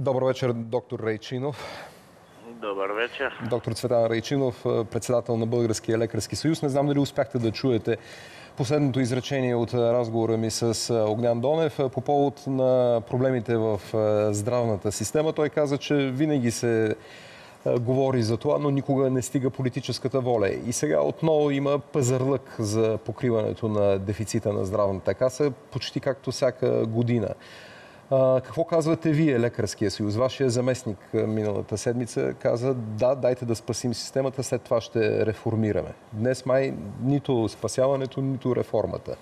Добър вечер, доктор Рейчинов. Добър вечер. Доктор Цветан Рейчинов, председател на Българския лекарски съюз. Не знам дали успяхте да чуете последното изречение от разговора ми с Огнян Донев по повод на проблемите в здравната система. Той каза, че винаги се говори за това, но никога не стига политическата воля. И сега отново има пазарлък за покриването на дефицита на здравната каса, почти както всяка година. Какво казвате вие, Лекарския съюз? Вашия заместник миналата седмица каза, да, дайте да спасим системата, след това ще реформираме. Днес май нито спасяването, нито реформата.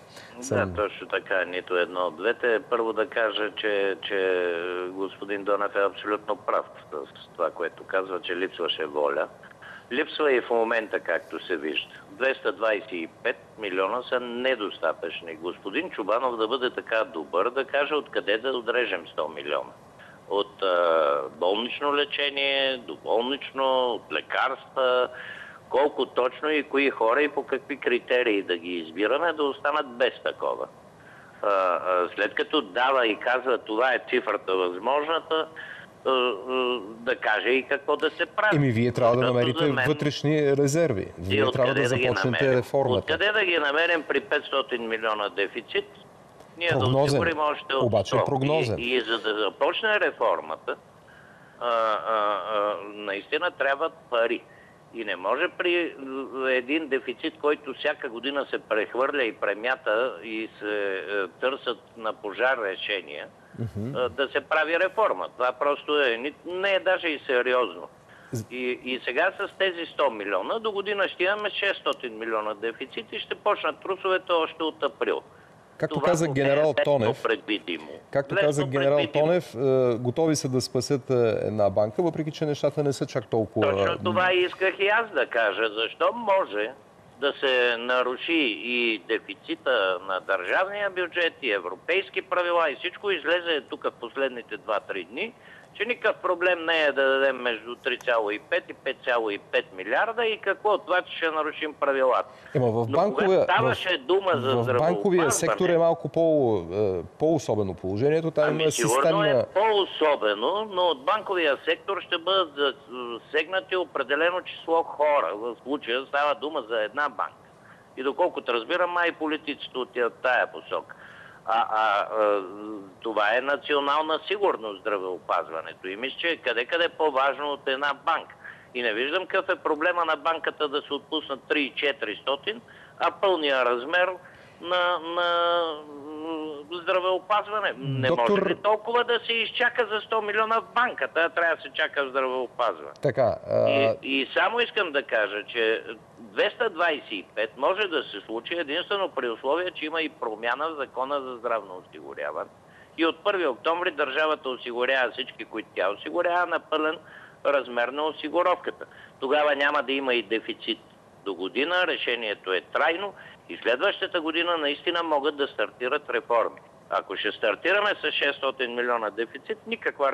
Да, точно така, нито едно от двете. Първо да кажа, че, че господин Донев е абсолютно прав с това, което казва, че липсваше воля. Липсва и в момента, както се вижда. 225 милиона са недостатъчни. Господин Чубанов да бъде така добър да каже откъде да отрежем 100 милиона. От а, болнично лечение до болнично, от лекарства, колко точно и кои хора и по какви критерии да ги избираме, да останат без такова. А, а, след като дава и казва това е цифрата възможната, да каже и какво да се прави. Еми, вие трябва да намерите мен... вътрешни резерви. Вие трябва да, да започнете реформата. Откъде да ги намерим при 500 милиона дефицит? Ние прогнозен. да осигурим още от Обаче 100. прогнозен. И, и за да започне реформата, а, а, а, наистина трябват пари. И не може при един дефицит, който всяка година се прехвърля и премята и се е, търсят на пожар решения, да се прави реформа. Това просто е, не е даже и сериозно. И, и сега с тези 100 милиона до година ще имаме 600 милиона дефицит и ще почнат трусовете още от април. Както Това каза генерал е Тонев, както каза генерал. Тонев, е, готови са да спасят е, една банка, въпреки че нещата не са чак толкова... Точно това исках и аз да кажа. Защо може да се наруши и дефицита на държавния бюджет и европейски правила и всичко излезе тук в последните 2-3 дни, че никакъв проблем не е да дадем между 3,5 и 5,5 милиарда и какво от това, че ще нарушим правилата. Ема в банковия, ставаше дума за в банковия сектор е малко по, е, по-особено положението. Там ами, има системна... е по-особено, но от банковия сектор ще бъдат засегнати определено число хора. В случая става дума за една банка. И доколкото разбирам, май политиците от тая посока. А, а, а това е национална сигурност здравеопазването. И мисля, че къде-къде е по-важно от една банка. И не виждам какъв е проблема на банката да се отпуснат 3-400, а пълния размер на, на здравеопазване. Не Доктор... може ли толкова да се изчака за 100 милиона в банката, трябва да се чака в здравеопазване. Така, а... и, и само искам да кажа, че 225 може да се случи единствено при условие, че има и промяна в закона за здравно осигуряване. И от 1 октомври държавата осигурява всички, които тя осигурява на пълен размер на осигуровката. Тогава няма да има и дефицит до година, решението е трайно и следващата година наистина могат да стартират реформи. Ако ще стартираме с 600 милиона дефицит, никаква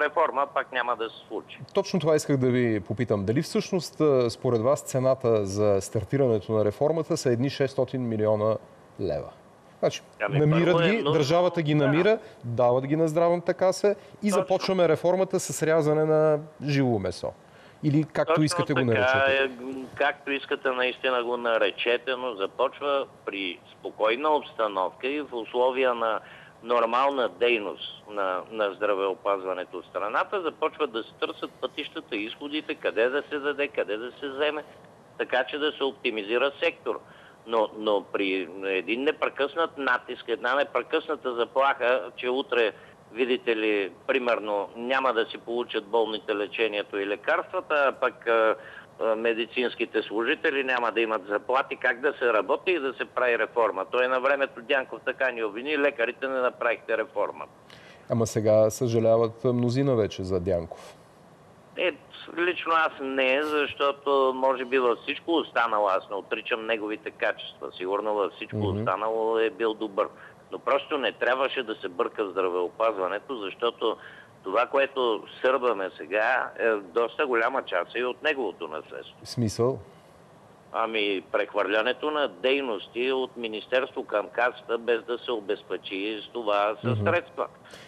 реформа пак няма да се случи. Точно това исках да ви попитам. Дали всъщност според вас цената за стартирането на реформата са едни 600 милиона лева? Значи, ами, намират е, ги, но... държавата ги намира, да. дават ги на здравната каса и Точно. започваме реформата с рязане на живо месо. Или както Точно искате така, го наречете? Е, както искате наистина го наречете, но започва при спокойна обстановка и в условия на нормална дейност на, на здравеопазването в страната, започват да се търсят пътищата, изходите, къде да се даде, къде да се вземе, така че да се оптимизира сектор. Но, но при един непрекъснат натиск, една непрекъсната заплаха, че утре видите ли, примерно няма да си получат болните лечението и лекарствата, а пък медицинските служители няма да имат заплати, как да се работи и да се прави реформа. Той на времето Дянков така ни обвини, лекарите не направихте реформа. Ама сега съжаляват мнозина вече за Дянков. Е, лично аз не, защото може би във всичко останало, аз не отричам неговите качества. Сигурно във всичко mm-hmm. останало е бил добър. Но просто не трябваше да се бърка в здравеопазването, защото това, което сърбаме сега, е доста голяма част и от неговото наследство. Смисъл? Ами прехвърлянето на дейности от Министерство към касата, без да се обезпечи с това със средства.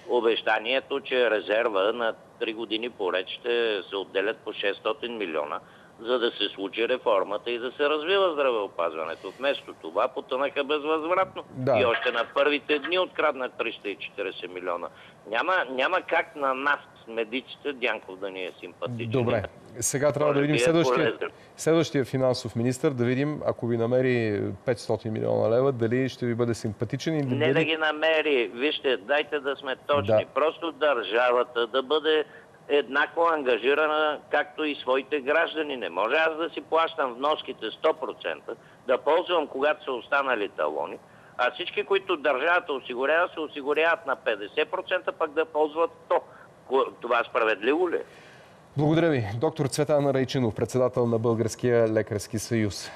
Обещанието, че резерва на 3 години поред ще се отделят по 600 милиона, за да се случи реформата и да се развива здравеопазването. Вместо това потънаха безвъзвратно. Да. И още на първите дни откраднат 340 милиона. Няма, няма как на нас, медиците, Дянков да ни е симпатичен. Добре. Сега трябва да Може видим би е следващия, полезен. следващия финансов министр, да видим, ако ви намери 500 милиона лева, дали ще ви бъде симпатичен и Не дали... да ги намери. Вижте, дайте да сме точни. Да. Просто държавата да бъде еднакво ангажирана, както и своите граждани. Не може аз да си плащам вноските 100%, да ползвам, когато са останали талони, а всички, които държавата осигурява, се осигуряват на 50%, пък да ползват 100%. Ко- Това справедливо ли е? Благодаря ви. Доктор Цветан Райчинов, председател на Българския лекарски съюз.